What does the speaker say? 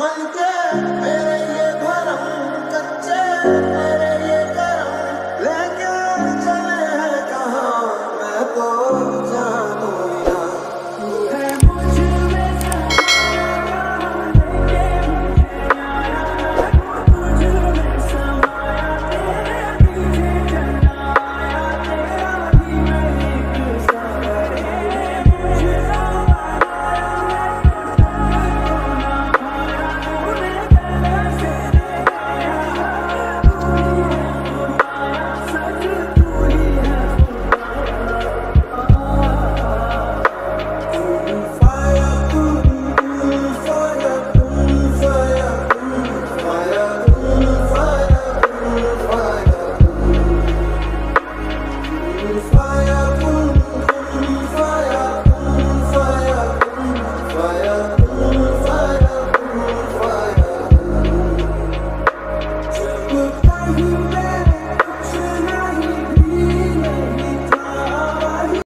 When you get